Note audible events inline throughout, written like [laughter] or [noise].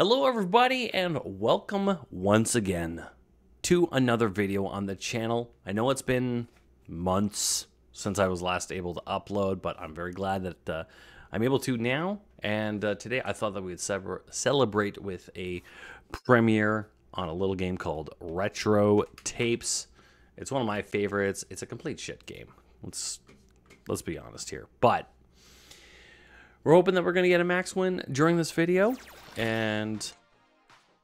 Hello everybody and welcome once again to another video on the channel. I know it's been months since I was last able to upload, but I'm very glad that uh, I'm able to now. And uh, today I thought that we'd celebrate with a premiere on a little game called Retro Tapes. It's one of my favorites. It's a complete shit game. Let's let's be honest here. But we're hoping that we're going to get a max win during this video. And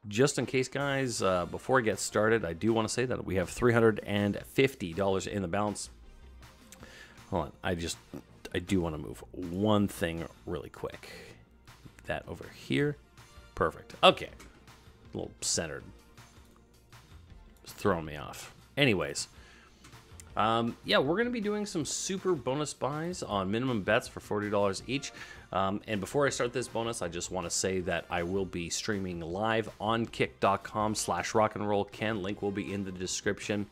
just in case, guys, uh, before I get started, I do want to say that we have $350 in the balance. Hold on. I just, I do want to move one thing really quick. That over here. Perfect. Okay. A little centered. It's throwing me off. Anyways. Um, yeah, we're going to be doing some super bonus buys on minimum bets for $40 each. Um, and before I start this bonus, I just want to say that I will be streaming live on kick.com slash rock and roll Ken. Link will be in the description.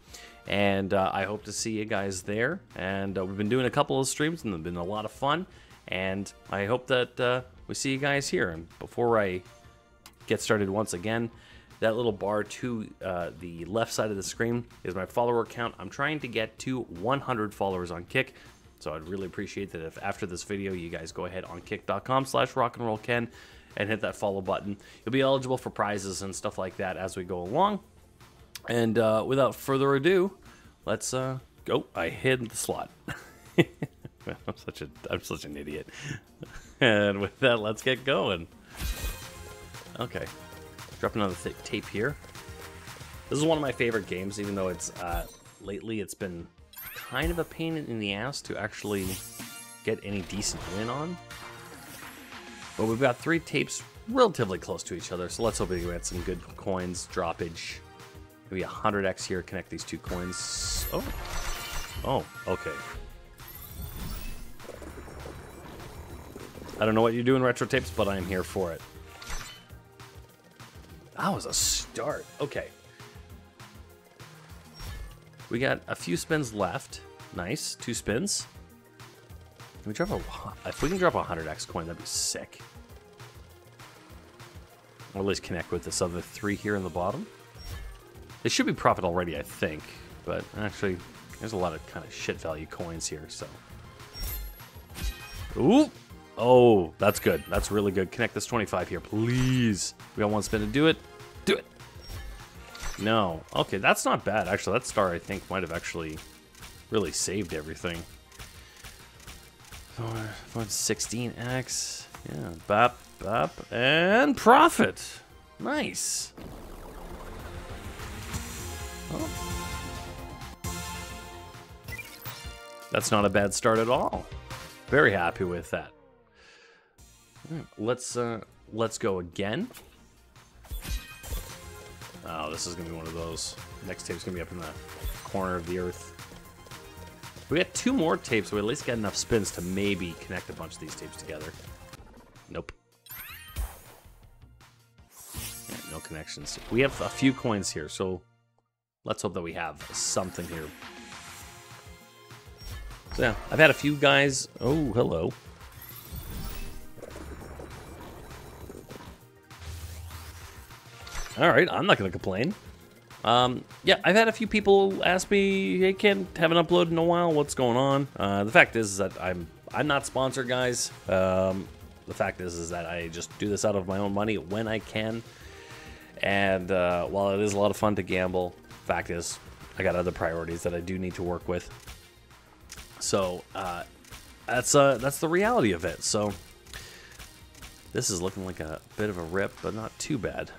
And uh, I hope to see you guys there. And uh, we've been doing a couple of streams and they've been a lot of fun. And I hope that uh, we see you guys here. And before I get started once again, that little bar to uh, the left side of the screen is my follower count. I'm trying to get to 100 followers on Kick. So I'd really appreciate that if after this video you guys go ahead on kick.com slash rock and roll Ken and hit that follow button. You'll be eligible for prizes and stuff like that as we go along. And uh, without further ado, let's uh, go. I hid the slot. [laughs] I'm such a I'm such an idiot. [laughs] and with that, let's get going. Okay, drop another tape here. This is one of my favorite games, even though it's uh, lately it's been kind of a pain in the ass to actually get any decent win on. But we've got three tapes relatively close to each other, so let's hope we get some good coins, droppage. Maybe 100x here, connect these two coins. Oh, oh, okay. I don't know what you do in retro tapes, but I'm here for it. That was a start. Okay. We got a few spins left. Nice. Two spins. Can we drop a... If we can drop a 100x coin, that'd be sick. Or at least connect with this other three here in the bottom. They should be profit already, I think. But actually, there's a lot of kind of shit value coins here, so... Ooh! Oh, that's good. That's really good. Connect this 25 here, please. We got one spin to do it. Do it. No. Okay, that's not bad. Actually, that star, I think, might have actually really saved everything. 16x. Yeah, bap, bap, and profit. Nice. Oh. That's not a bad start at all. Very happy with that. Right, let's uh, let's go again. Oh, this is to be one of those. Next tape's to be up in the corner of the earth. We got two more tapes, so we at least get enough spins to maybe connect a bunch of these tapes together. Nope. Yeah, no connections. We have a few coins here, so let's hope that we have something here. So yeah, I've had a few guys... Oh, hello. All right, I'm not going to complain. Um, yeah, I've had a few people ask me, "Hey, Ken, haven't uploaded in a while. What's going on?" Uh, the fact is, is that I'm I'm not sponsored, guys. Um, the fact is, is that I just do this out of my own money when I can. And uh, while it is a lot of fun to gamble, fact is, I got other priorities that I do need to work with. So uh, that's uh, that's the reality of it. So this is looking like a bit of a rip, but not too bad.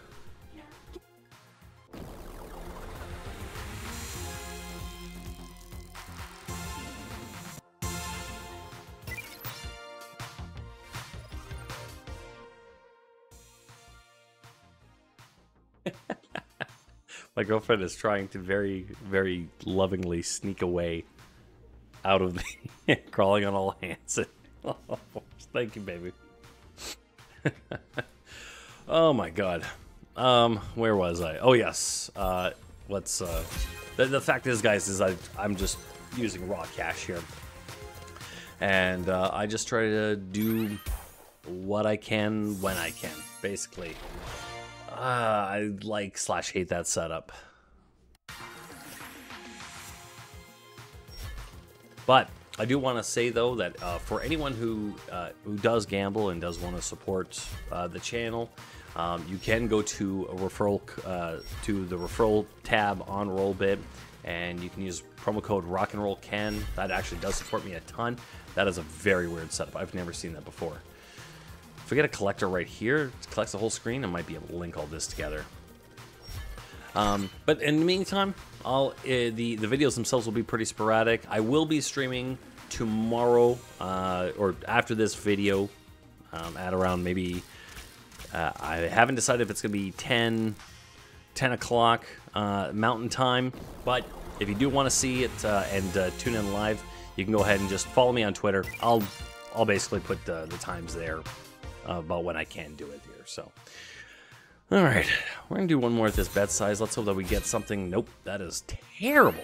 My girlfriend is trying to very, very lovingly sneak away out of the [laughs] crawling on all hands. oh, [laughs] thank you, baby. [laughs] oh my god. Um, where was I? Oh yes. Uh, let's. Uh, the, the fact is, guys, is I I'm just using raw cash here, and uh, I just try to do what I can when I can, basically. Uh, I like slash hate that setup. But I do want to say though that uh, for anyone who uh, who does gamble and does want to support uh, the channel, um, you can go to a referral uh, to the referral tab on Rollbit, and you can use promo code Rock and Roll Ken. That actually does support me a ton. That is a very weird setup. I've never seen that before. If we get a collector right here, collects the whole screen, I might be able to link all this together. Um, but in the meantime, I'll, uh, the the videos themselves will be pretty sporadic. I will be streaming tomorrow uh, or after this video um, at around maybe uh, I haven't decided if it's gonna be 10 10 o'clock uh, Mountain Time. But if you do want to see it uh, and uh, tune in live, you can go ahead and just follow me on Twitter. I'll I'll basically put the times there about when I can do it here. So. All right, we're gonna do one more at this bet size. Let's hope that we get something. Nope, that is terrible.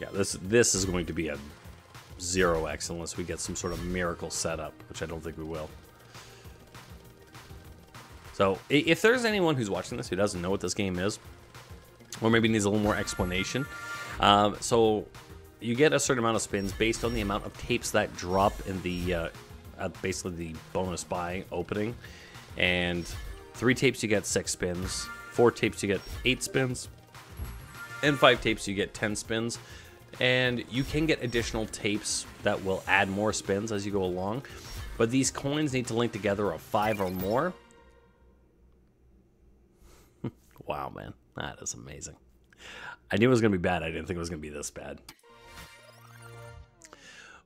Yeah, this this is going to be a 0x unless we get some sort of miracle setup, which I don't think we will. So, if there's anyone who's watching this who doesn't know what this game is, or maybe needs a little more explanation, um, so you get a certain amount of spins based on the amount of tapes that drop in the uh, uh, basically the bonus buy opening. And three tapes you get six spins, four tapes you get eight spins, and five tapes you get ten spins. And you can get additional tapes that will add more spins as you go along. But these coins need to link together of five or more. [laughs] wow, man. That is amazing. I knew it was going to be bad. I didn't think it was going to be this bad.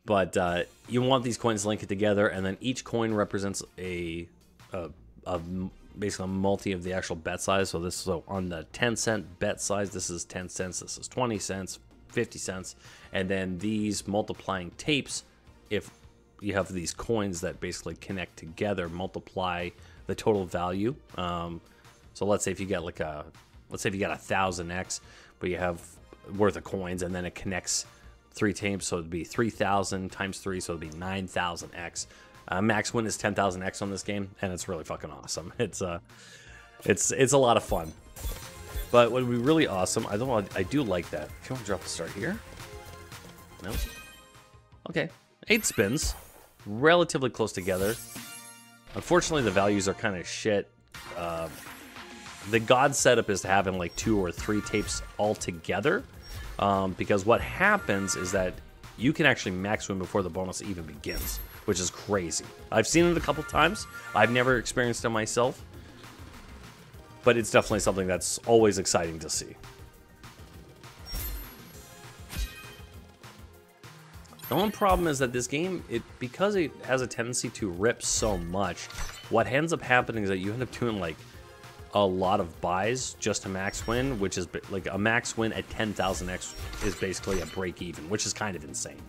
But uh, you want these coins linked together, and then each coin represents a, a, a basically a multi of the actual bet size. So this so on the 10 cent bet size, this is 10 cents, this is 20 cents, 50 cents, and then these multiplying tapes, if you have these coins that basically connect together, multiply the total value. Um, so let's say if you get like a, let's say if you got a thousand X, but you have worth of coins, and then it connects three teams, so it'd be 3,000 times three, so it'd be 9,000x. Uh, max win is 10,000x on this game, and it's really fucking awesome. [laughs] It's uh, it's it's a lot of fun. But what would be really awesome, I don't I do like that. If you want to drop the start here, no. Okay, eight spins, relatively close together. Unfortunately, the values are kind of shit. Uh, the god setup is having like two or three tapes all together um, because what happens is that you can actually max win before the bonus even begins, which is crazy. I've seen it a couple times. I've never experienced it myself, but it's definitely something that's always exciting to see. The only problem is that this game, it because it has a tendency to rip so much, what ends up happening is that you end up doing like a lot of buys just to max win, which is like a max win at 10,000x is basically a break even, which is kind of insane.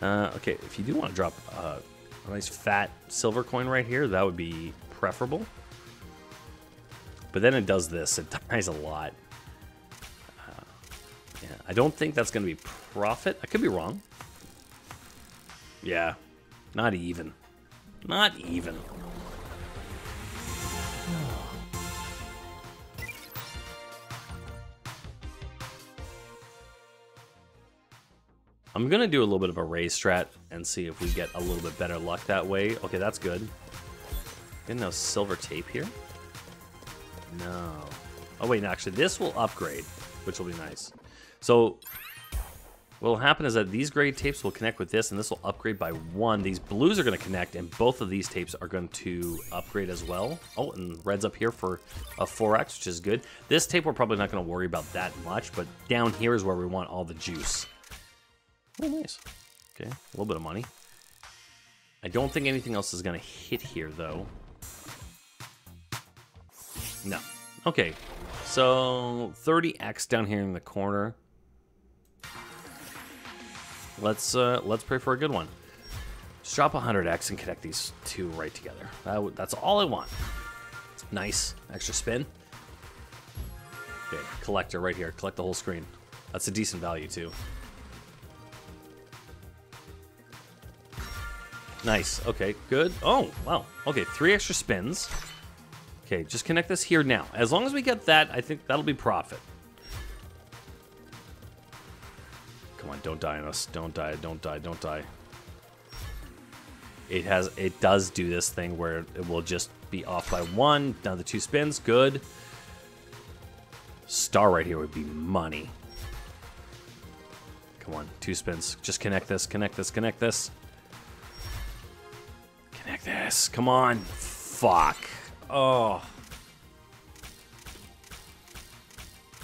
Uh, okay, if you do want to drop uh, a nice fat silver coin right here, that would be preferable. But then it does this, it [laughs] dies a lot. Uh, yeah, I don't think that's going to be profit. I could be wrong. Yeah, not even. Not even. I'm to do a little bit of a raise strat and see if we get a little bit better luck that way. Okay, that's good. Getting no silver tape here. No. Oh, wait, no, actually, this will upgrade, which will be nice. So what will happen is that these gray tapes will connect with this, and this will upgrade by one. These blues are to connect, and both of these tapes are going to upgrade as well. Oh, and red's up here for a 4x, which is good. This tape we're probably not to worry about that much, but down here is where we want all the juice. Oh, nice. Okay, a little bit of money. I don't think anything else is going to hit here, though. No. Okay, so 30x down here in the corner. Let's uh, let's pray for a good one. Just drop 100x and connect these two right together. That that's all I want. Nice. Extra spin. Okay, collector right here. Collect the whole screen. That's a decent value, too. Nice. Okay, good. Oh, wow. Okay, three extra spins. Okay, just connect this here now. As long as we get that, I think that'll be profit. Come on, don't die on us. Don't die, don't die, don't die. It has, it does do this thing where it will just be off by one. Down to two spins, good. Star right here would be money. Come on, two spins. Just connect this, connect this, connect this. Come on. Fuck. Oh.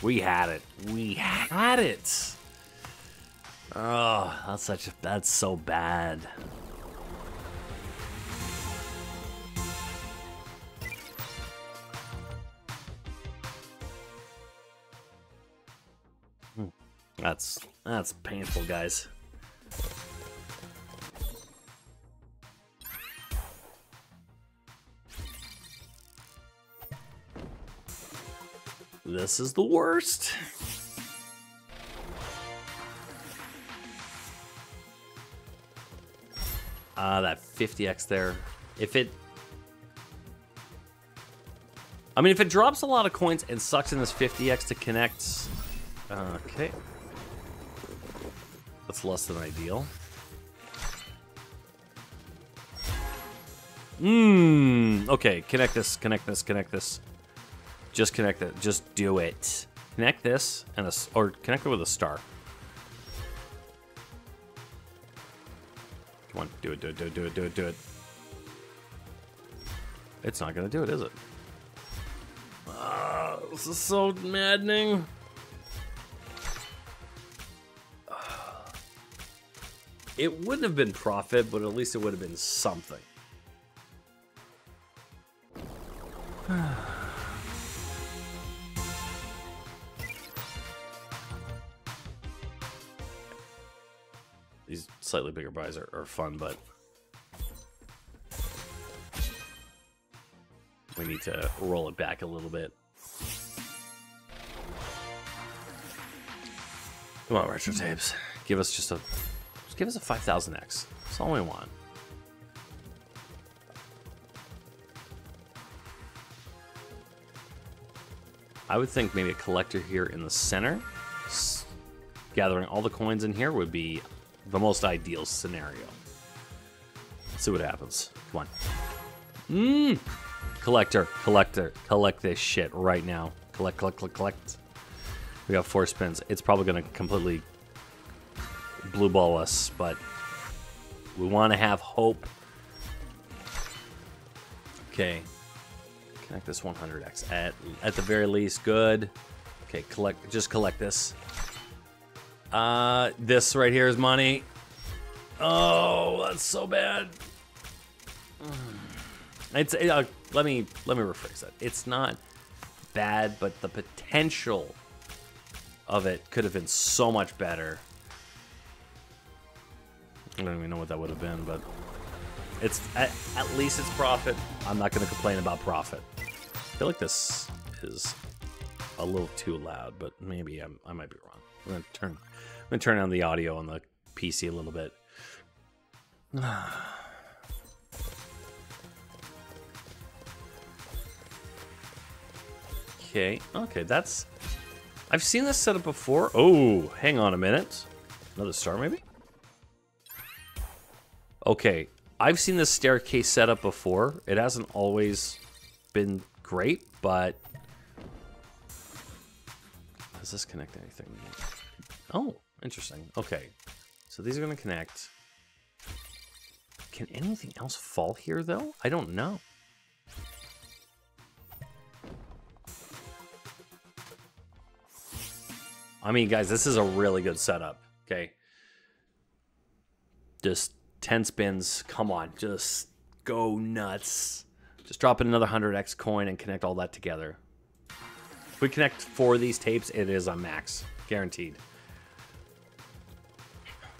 We had it. We had it. Oh, that's such a, that's so bad. Hmm. That's that's painful, guys. This is the worst. Ah, uh, that 50x there. If it... I mean, if it drops a lot of coins and sucks in this 50x to connect... Okay. That's less than ideal. Mmm. Okay, connect this, connect this, connect this. Just connect it. Just do it. Connect this and a, or connect it with a star. Come on, do it, do it, do it, do it, do it, do it. It's not gonna do it, is it? Uh, this is so maddening. It wouldn't have been profit, but at least it would have been something. [sighs] [sighs] slightly bigger buys are, are fun, but we need to roll it back a little bit. Come on, retro tapes. Give us just a just give us a 5000x. That's all we want. I would think maybe a collector here in the center. Gathering all the coins in here would be the most ideal scenario. Let's see what happens. Come on. Mmm. Collector, collector, collect this shit right now. Collect, collect, collect, collect. We got four spins. It's probably going to completely blue ball us, but we want to have hope. Okay. Connect this 100x at at the very least. Good. Okay, collect. Just collect this. Uh, this right here is money. Oh, that's so bad. It's uh, let me let me rephrase that. It's not bad, but the potential of it could have been so much better. I don't even know what that would have been, but it's at, at least it's profit. I'm not going to complain about profit. I feel like this is a little too loud, but maybe I'm, I might be wrong. I'm going to turn I'm to turn on the audio on the PC a little bit. [sighs] okay, okay, that's... I've seen this setup before. Oh, hang on a minute. Another star, maybe? Okay, I've seen this staircase setup before. It hasn't always been great, but... Does this connect anything? Oh, Interesting. Okay. So these are going to connect. Can anything else fall here, though? I don't know. I mean, guys, this is a really good setup, okay? Just 10 spins. Come on, just go nuts. Just drop in another 100x coin and connect all that together. If we connect four of these tapes, it is a max. Guaranteed.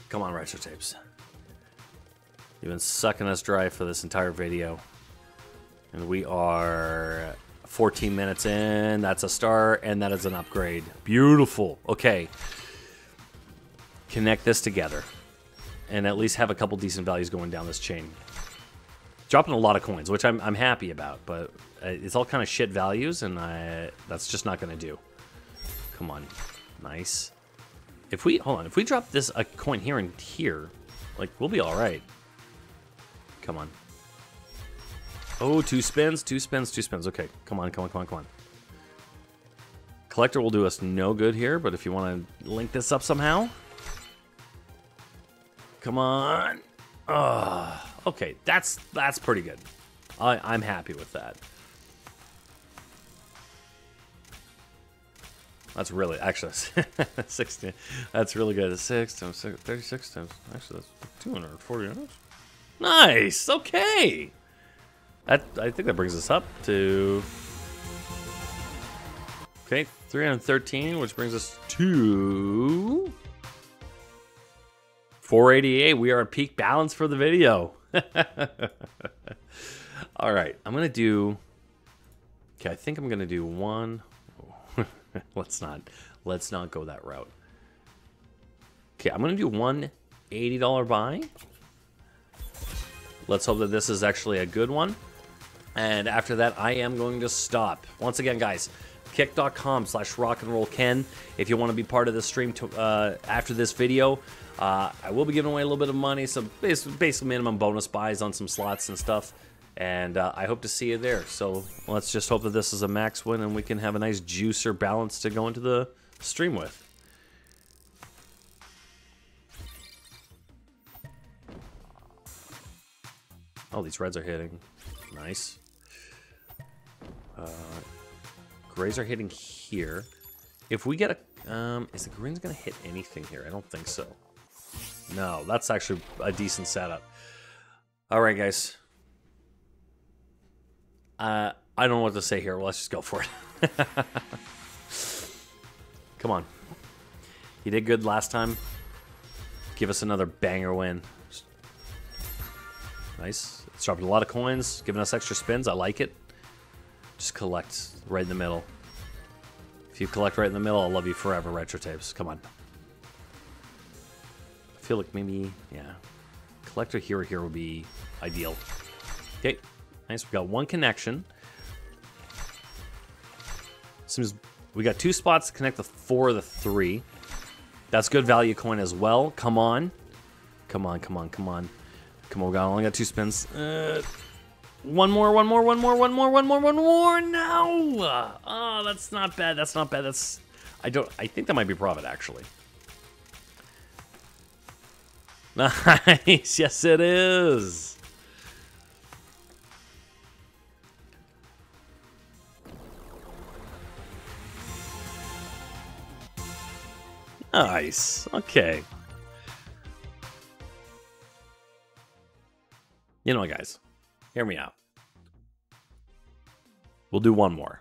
Come on, retro tapes. You've been sucking us dry for this entire video. And we are 14 minutes in. That's a star, and that is an upgrade. Beautiful. Okay. Connect this together. and at least have a couple decent values going down this chain. Dropping a lot of coins, which I'm, I'm happy about, but uh, it's all kind of shit values, and I, that's just not going to do. Come on. Nice. If we, hold on, if we drop this, a coin here and here, like, we'll be all right. Come on. Oh, two spins, two spins, two spins. Okay, come on, come on, come on, come on. Collector will do us no good here, but if you want to link this up somehow. Come on. Uh, okay, that's that's pretty good. I, I'm happy with that. That's really, actually, [laughs] 16. That's really good. 6 times 6, 36 times, actually, that's 240 Nice, okay. That, I think that brings us up to, okay, 313, which brings us to 488. We are at peak balance for the video. [laughs] All right, I'm going to do, okay, I think I'm going to do one, [laughs] let's not let's not go that route. Okay, I'm gonna do one $80 buy. Let's hope that this is actually a good one. And after that, I am going to stop. Once again, guys, kick.com slash rock and roll ken if you want to be part of the stream to, uh, after this video uh, i will be giving away a little bit of money some basic minimum bonus buys on some slots and stuff and uh, I hope to see you there. So let's just hope that this is a max win and we can have a nice juicer balance to go into the stream with. Oh, these reds are hitting. Nice. Uh, grays are hitting here. If we get a... Um, is the greens going to hit anything here? I don't think so. No, that's actually a decent setup. All right, guys. Uh, I don't know what to say here. Let's just go for it. [laughs] Come on. You did good last time. Give us another banger win. Nice. It's dropping a lot of coins, giving us extra spins. I like it. Just collect right in the middle. If you collect right in the middle, I'll love you forever, Retro Tapes. Come on. I feel like maybe, yeah. Collector Hero here would be ideal. Okay. Nice, we got one connection. Seems we got two spots to connect the four of the three. That's good value coin as well. Come on. Come on, come on, come on. Come on, we got only got two spins. Uh, one more, one more, one more, one more, one more, one more. No! Oh, that's not bad. That's not bad. That's I don't I think that might be profit actually. [laughs] Nice. Yes, it is. Nice. Okay. You know what, guys? Hear me out. We'll do one more.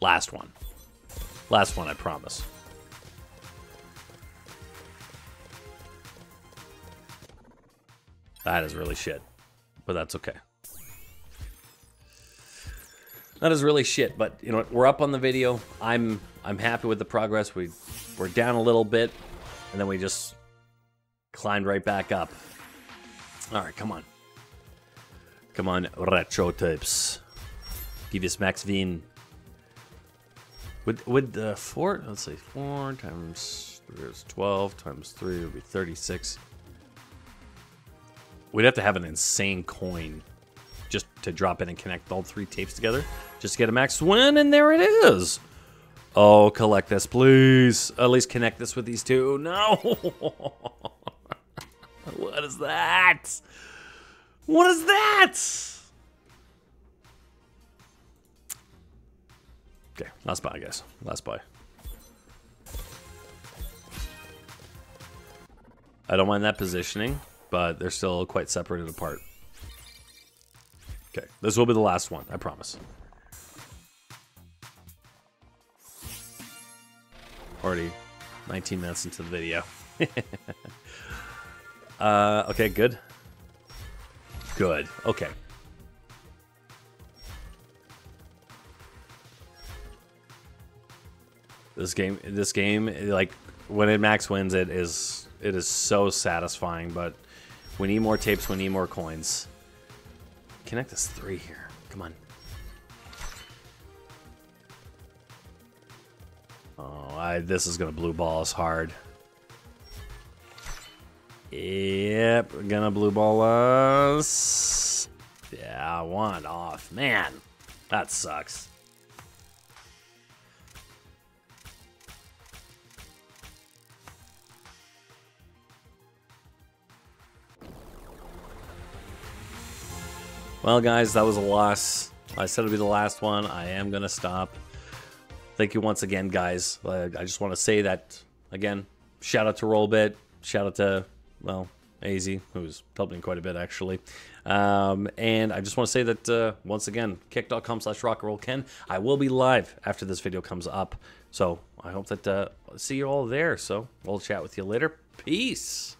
Last one. Last one, I promise. That is really shit. But that's okay. That is really shit, but you know what, we're up on the video. I'm I'm happy with the progress. We we're down a little bit, and then we just climbed right back up. All right, come on. Come on, retro tips. Give us Max Veen. With with the four, let's say four times there's twelve times three would be thirty-six. We'd have to have an insane coin just to drop in and connect all three tapes together. Just to get a max win, and there it is. Oh, collect this, please. At least connect this with these two. No. [laughs] what is that? What is that? Okay, last buy, guys. Last buy. I don't mind that positioning, but they're still quite separated apart. Okay, this will be the last one, I promise. Already 19 minutes into the video. [laughs] uh, okay, good. Good. Okay. This game, this game, like when it max wins, it is it is so satisfying. But we need more tapes. We need more coins. Connect us three here. Come on. Oh, I, this is gonna blue ball us hard. Yep, gonna blue ball us. Yeah, one off. Man, that sucks. Well, guys, that was a loss. I said it'd be the last one. I am going to stop. Thank you once again, guys. Uh, I just want to say that, again, shout out to Rollbit. Shout out to, well, AZ, who's helping quite a bit, actually. Um, and I just want to say that, uh, once again, kick.com slash rockrollken. I will be live after this video comes up. So I hope that, uh, see you all there. So we'll chat with you later. Peace.